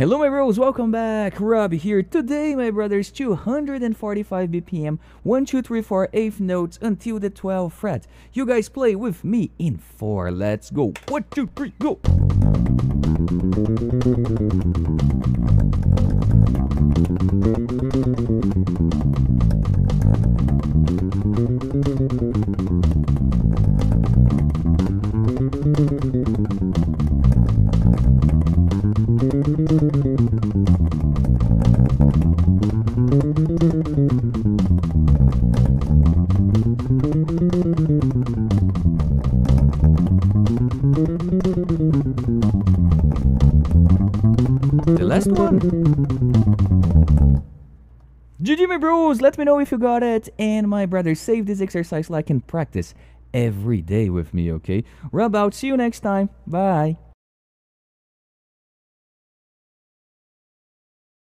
Hello my bros, welcome back. Robbie here. Today my brothers 245 BPM, 1, 2, 3, 4, 8th notes until the 12th fret. You guys play with me in 4. Let's go. 1, 2, 3, go. The last one. GG my bros, let me know if you got it. And my brother, save this exercise like in practice every day with me, okay? Rub out, see you next time. Bye.